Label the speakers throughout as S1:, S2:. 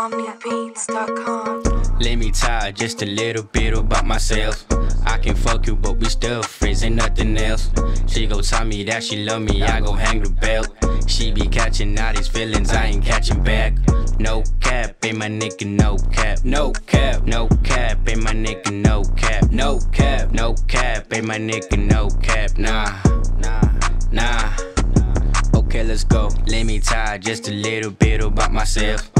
S1: OmniBeats.com.
S2: Let me tell just a little bit about myself. I can fuck you, but we still friends, ain't nothing else. She go tell me that she love me, I go hang the belt. She be catching all these feelings, I ain't catching back. No cap, ain't my nigga, no cap, no cap, no cap, ain't my nigga, no cap, no cap, no cap, ain't my nigga, no cap, nah, nah, nah. Okay, let's go. Let me tell just a little bit about myself.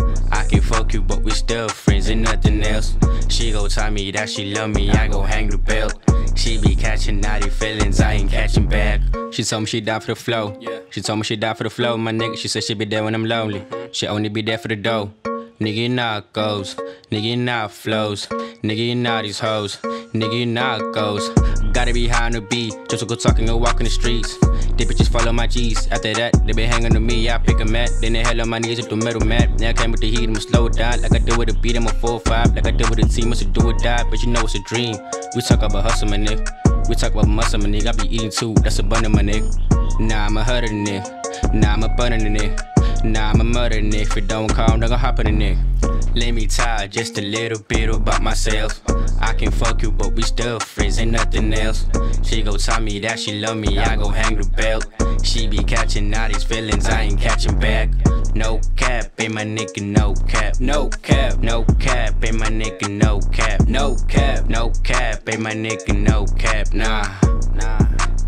S2: I can fuck you, but we still friends and nothing else. She go tell me that she love me, I go hang the belt. She be catching naughty feelings, I ain't catching back. She told me she die for the flow. She told me she die for the flow, my nigga. She said she be there when I'm lonely. She only be there for the dough. Nigga, you how goes. Nigga, you it flows. Nigga, you how these hoes. Nigga, you how goes. Gotta be high on the beat, just to go talking and walk in the streets. They bitches follow my G's. After that, they been hanging on me, I pick a mat. Then they hell on my knees with the metal mat. Now I came with the heat, I'ma slow it down. Like I did with a beat, I'm a 4-5. Like I did with a team, it's a do or die. But you know it's a dream. We talk about hustle, my nigga. We talk about muscle, my nigga. I be eating too, that's a bun my nigga. Nah, I'm a than nigga. Nah, I'm a than nigga. Nah, I'm a murder nigga. If it don't come, then hop in the nigga. Let me tell just a little bit about myself. I can fuck you, but we still friends, ain't nothing else. She go tell me that she love me, I go hang the belt. She be catching all these feelings, I ain't catching back. No cap, ain't my nigga, no cap, no cap, no cap, ain't my nigga, no cap, no cap, no cap, ain't my nigga, no cap, nah, nah,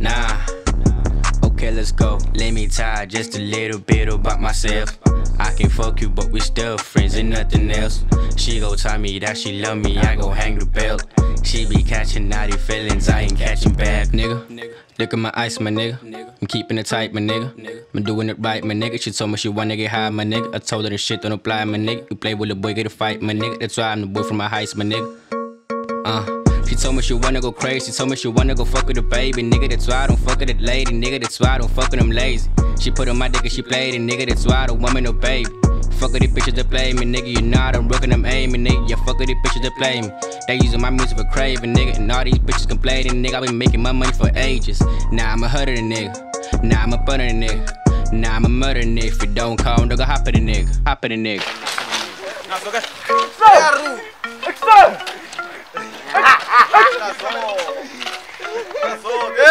S2: nah. Okay, let's go. Tell just a little bit about myself. I can fuck you, but we still friends and nothing else. She go tell me that she love me, I go hang the belt. She be catching naughty feelings, I ain't catching back, nigga. Look at my ice, my nigga. I'm keeping it tight, my nigga. I'm doing it right, my nigga. She told me she wanna get high, my nigga. I told her the shit don't apply, my nigga. You play with a boy, get a fight, my nigga. That's why I'm the boy from my heist, my nigga. Uh. She told me she wanna go crazy. She told me she wanna go fuck with a baby. Nigga, that's why I don't fuck with that lady. Nigga, that's why I don't fuck with them lazy. She put on my dick and she played it. Nigga, that's why I don't want me no baby. Fuck with these bitches that play me, nigga. You know I don't rookin' them aiming, nigga. Yeah, fuck with these bitches that play me. They using my music for craving, nigga. And all these bitches complaining, nigga. I been making my money for ages. Now I'm a hutter nigga. Now I'm a butter nigga. Now I'm a murder nigga. If you don't call, nigga, hop at a nigga. Hop at a nigga.
S3: Passou! Passou, ok?